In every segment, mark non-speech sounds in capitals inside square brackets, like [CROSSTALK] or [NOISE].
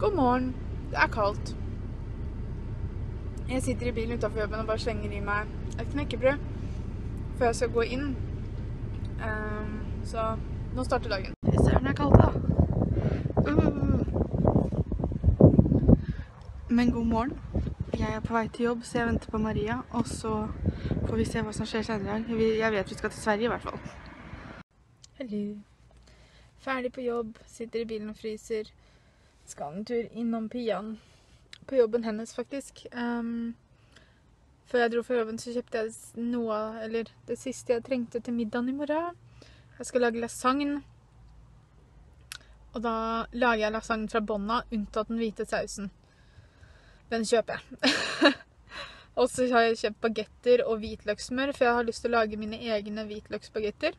God morgen. Det er kaldt. Jeg sitter i bilen utafor jobben og bare slenger i meg et knekkebrød før jeg skal gå inn. Um, så nå starter dagen. Søren, det er kaldt, da. Uh. Men god morgen. Jeg er på vei til jobb, så jeg venter på Maria. Og så får vi se hva som skjer senere. Vi- Jeg vet vi skal til Sverige, i hvert fall. Hallo. Ferdig på jobb, sitter i bilen og fryser. Skal en tur innom Pian. På jobben hennes, faktisk. Um, før jeg dro fra jobben, så kjøpte jeg noe Eller det siste jeg trengte til middagen i morgen. Jeg skal lage lasagne. Og da lager jeg lasagne fra bånna, unntatt den hvite sausen. Den kjøper jeg. [LAUGHS] og så har jeg kjøpt bagetter og hvitløkssmør, for jeg har lyst til å lage mine egne hvitløksbagetter.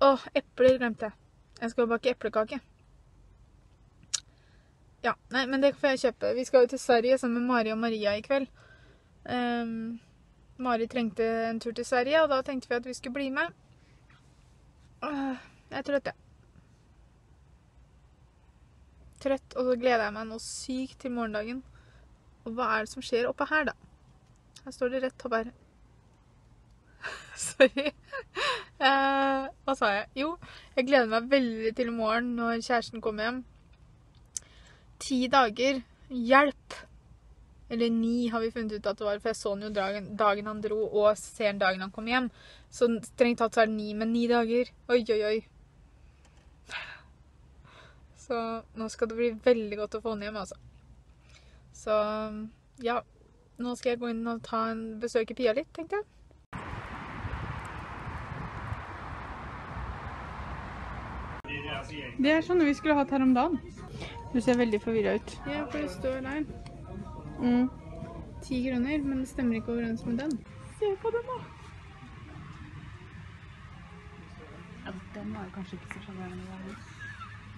Å, epler glemte jeg. Jeg skal bake eplekake. Ja, nei, men det får jeg kjøpe. Vi skal jo til Sverige sammen med Mari og Maria i kveld. Um, Mari trengte en tur til Sverige, og da tenkte vi at vi skulle bli med. Uh, jeg er trøtt, jeg. Trøtt, og så gleder jeg meg nå sykt til morgendagen. Og hva er det som skjer oppe her, da? Her står det rett opp her. [LAUGHS] Sorry. Uh, hva sa jeg? Jo, jeg gleder meg veldig til i morgen når kjæresten kommer hjem. Ti dager. Hjelp! Eller ni har vi funnet ut at det var, for jeg så han jo dagen, dagen han dro, og ser han dagen han kom hjem. Så strengt tatt så er det ni, men ni dager. Oi, oi, oi. Så nå skal det bli veldig godt å få han hjem, altså. Så ja, nå skal jeg gå inn og ta en besøke Pia litt, tenkte jeg. Det er sånne vi skulle hatt her om dagen. Du ser veldig forvirra ut. Ja, for det står der. Mm. Ti kroner, men det stemmer ikke overens med den. Se på den, da! Ja, den var jo kanskje ikke så sjarmerende.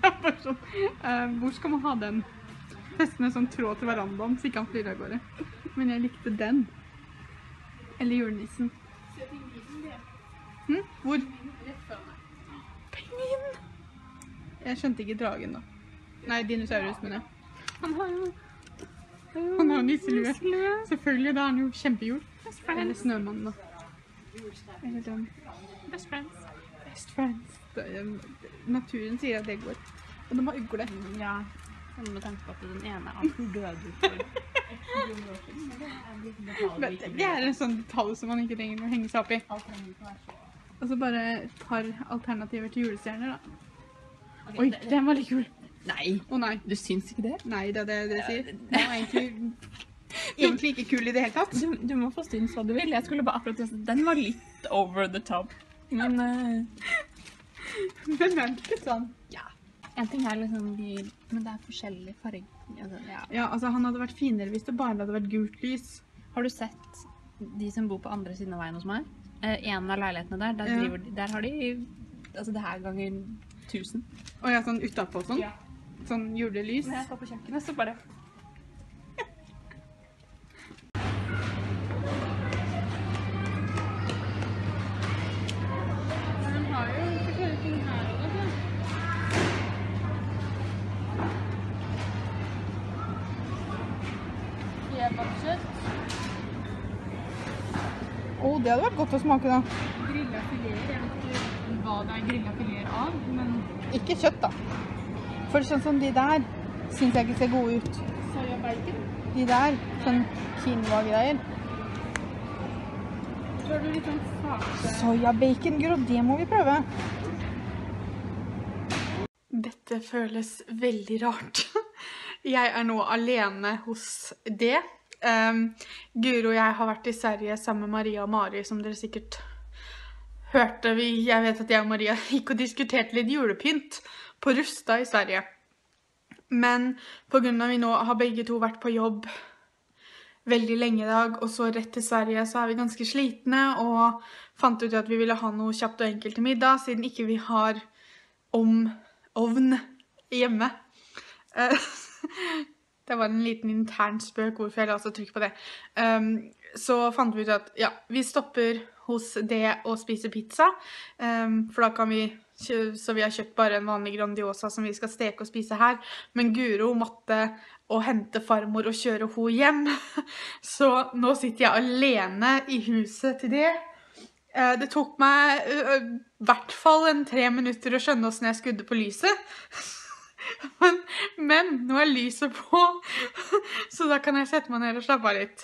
[LAUGHS] Bare sånn, eh, hvor skal man ha den? Feste med sånn tråd til verandaen, så ikke han flyr av gårde. Men jeg likte den. Eller julenissen. Hm? Hvor? Pingvin! Jeg skjønte ikke dragen, da. Nei, dinosaurus, mener jeg. Han har jo Han har nisselue. Selvfølgelig, da er han jo kjempejord. Eller snømann, da. Eller den. Best friends. Best friends. Det Naturen sier at det går. Og de har ugle. Ja. Sånn med tanke på at den ene er døde død. for [LAUGHS] Men Det er en sånn detalj som man ikke trenger å henge seg opp i. Og så bare et par alternativer til julestjerner, da. Oi, den var litt kul. Nei, Å nei. du syns ikke det? Nei, det er det det sier. Det var egentlig, [LAUGHS] egentlig ikke kul i det hele tatt. Du, du må få synes hva du vil. Jeg skulle bare akkurat si Den var litt over the top. Men eh, Men er ikke sånn? ja. En ting er liksom Men det er forskjellig farge. Altså, ja. Ja, altså han hadde vært finere hvis det bare hadde vært gult lys. Har du sett de som bor på andre siden av veien hos meg? Eh, en av leilighetene der, der, driver, de- der har de Altså det her ganger 1000. Å ja, sånn utapå og sånn. Ja. Sånn julelys. Når jeg står på kjøkkenet, så bare. Å, det hadde vært godt å smake, da. Grilla fileter. Jeg vet ikke hva det er grilla fileter av, men Ikke kjøtt, da. For sånn som de der syns jeg ikke ser gode ut. Soya bacon? De der. Sånn quinoa-greier. Er det litt sånn sarte Soyabacon, Gro, det må vi prøve. Dette føles veldig rart. [LAUGHS] Jeg er nå alene hos det. Um, Guro og jeg har vært i Sverige sammen med Maria og Mari, som dere sikkert hørte. Vi, jeg vet at jeg og Maria [LAUGHS] gikk og diskuterte litt julepynt på Rusta i Sverige. Men pga. vi nå har begge to vært på jobb veldig lenge i dag, og så rett til Sverige, så er vi ganske slitne og fant ut at vi ville ha noe kjapt og enkelt til middag, siden ikke vi har om ovn hjemme. Eh, [LAUGHS] det var en liten intern spøk hvorfor jeg la så trykk på det. Um, så fant vi ut at ja, vi stopper hos det og spiser pizza, um, for da kan vi så vi har kjøpt bare en vanlig Grandiosa som vi skal steke og spise her. Men Guro måtte å hente farmor og kjøre henne hjem. [LAUGHS] Så nå sitter jeg alene i huset til det. Eh, Det tok meg i hvert fall en tre minutter å skjønne åssen jeg skudde på lyset. [LAUGHS] Men, men nå er lyset på, [LAUGHS] så da kan jeg sette meg ned og slappe av litt.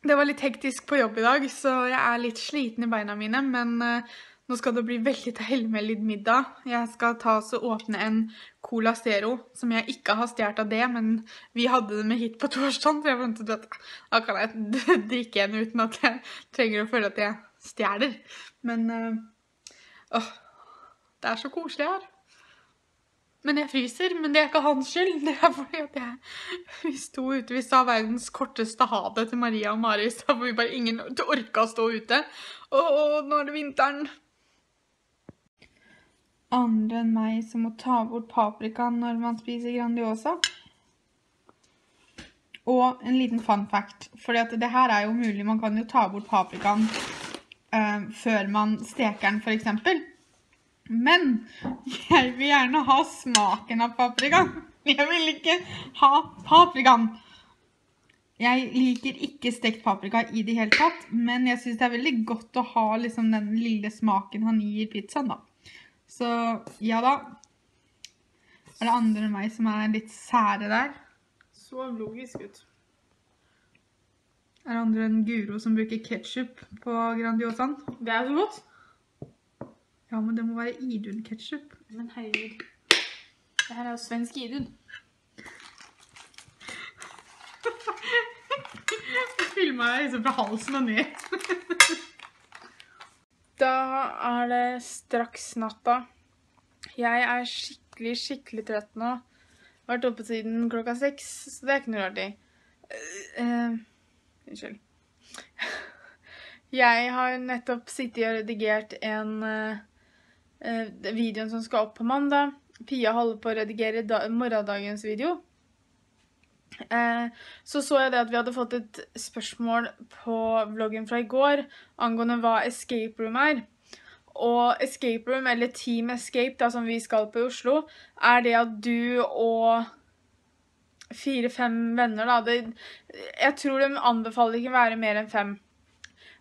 Det var litt hektisk på jobb i dag, så jeg er litt sliten i beina mine. Men eh, nå skal det bli veldig deilig middag. Jeg skal ta oss og åpne en Cola Zero, som jeg ikke har stjålet av det, men vi hadde det med hit på torsdag, så jeg fant at da kan jeg [LAUGHS] drikke en uten at jeg trenger å føle at jeg stjeler. Men eh, åh, det er så koselig her. Men jeg fryser, men det er ikke hans skyld. [LAUGHS] Det er fordi at jeg Vi sto ute, vi sa verdens korteste ha det til Maria og Mari, i stad, for vi bare ingen orka å stå ute. Og nå er det vinteren. Andre enn meg som må ta bort paprikaen når man spiser Grandiosa. Og en liten fun fact, for det her er jo mulig, man kan jo ta bort paprikaen eh, før man steker den, eksempel. Men jeg vil gjerne ha smaken av paprikaen. [LAUGHS] Jeg vil ikke ha paprikaen. Jeg liker ikke stekt paprika i det hele tatt, men jeg syns det er veldig godt å ha liksom, den lille smaken han gir pizzaen, da. Så ja da. Er det andre enn meg som er litt sære der? Så logisk ut. Er det andre enn Guro som bruker ketsjup på Grandiosaen? Det er så godt. Ja, men det må være Idun-ketsjup. Men herregud. Det er jo svensk Idun. Filma deg liksom fra halsen og ned. da er det straks natta. Jeg er skikkelig, skikkelig trøtt nå. Vært oppe siden klokka seks, så det er ikke noe rart i. Uh, uh, Unnskyld. Jeg har nettopp sittet og redigert en uh, videoen som skal opp på mandag. Pia holder på å redigere da morgendagens video. Eh, så så jeg det at vi hadde fått et spørsmål på vloggen fra i går angående hva escape room er. Og escape room, eller Team Escape, da, som vi skal på i Oslo, er det at du og fire-fem venner, da det, Jeg tror de anbefaler ikke å være mer enn fem.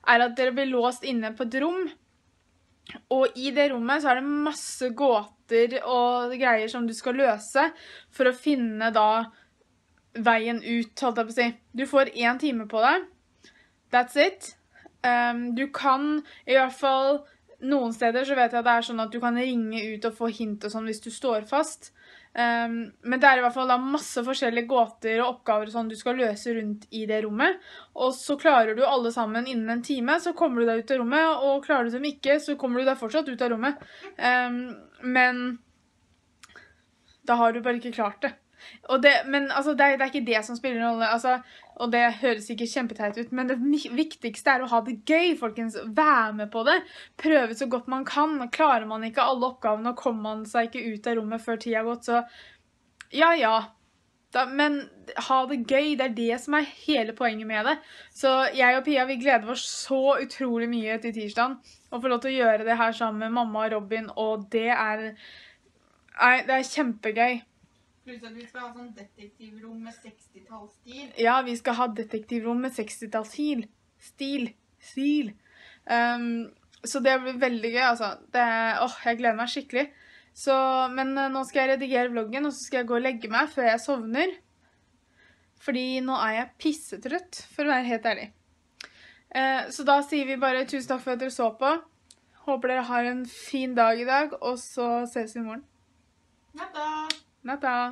Er at dere blir låst inne på et rom. Og i det rommet så er det masse gåter og greier som du skal løse for å finne da veien ut, holdt jeg på å si. Du får én time på deg. That's it. Um, du kan i hvert fall Noen steder så vet jeg at det er sånn at du kan ringe ut og få hint og sånn hvis du står fast. Um, men det er i hvert fall da masse forskjellige gåter og oppgaver og sånn du skal løse rundt i det rommet. Og så klarer du alle sammen innen en time, så kommer du deg ut av rommet. Og klarer du dem ikke, så kommer du deg fortsatt ut av rommet. Um, men da har du bare ikke klart det. Det, men altså, det, er, det er ikke det som spiller noen rolle. Altså, og det høres ikke kjempeteit ut, men det viktigste er å ha det gøy, folkens. Være med på det. Prøve så godt man kan. Klarer man ikke alle oppgavene og kommer man seg ikke ut av rommet før tida har gått, så ja, ja. Da, men ha det gøy. Det er det som er hele poenget med det. Så jeg og Pia vi gleder oss så utrolig mye til tirsdag. Å få lov til å gjøre det her sammen med mamma og Robin, og det er Nei, det er kjempegøy. Pluss at vi skal ha sånn detektivrom med 60-tallsstil. Ja, vi skal ha detektivrom med 60-tallsstil. Stil. Stil. Um, så det blir veldig gøy, altså. Det, åh, jeg gleder meg skikkelig. Så, men eh, nå skal jeg redigere vloggen, og så skal jeg gå og legge meg før jeg sovner. Fordi nå er jeg pissetrøtt, for å være helt ærlig. Uh, så da sier vi bare tusen takk for at dere så på. Håper dere har en fin dag i dag, og så ses vi i morgen. Natta! Natta!